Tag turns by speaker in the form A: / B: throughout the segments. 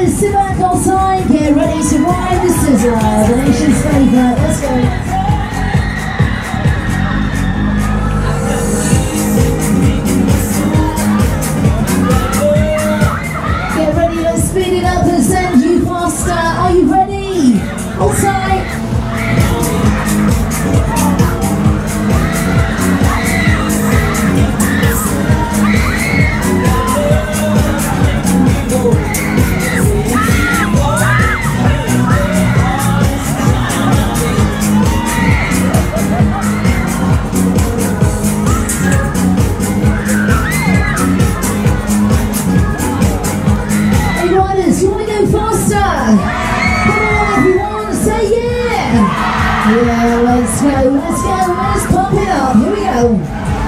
A: riders, sit back get ready to ride the Sizzler, the nation's favourite. Let's go. Get ready, let's speed it up and send you faster. Are you ready? Hold want to go faster? Come on everyone, say yeah! Yeah, let's go, let's go, let's pump it up. Here we go.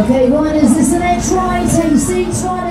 A: Okay, this is the next ride. Take your seats, riders.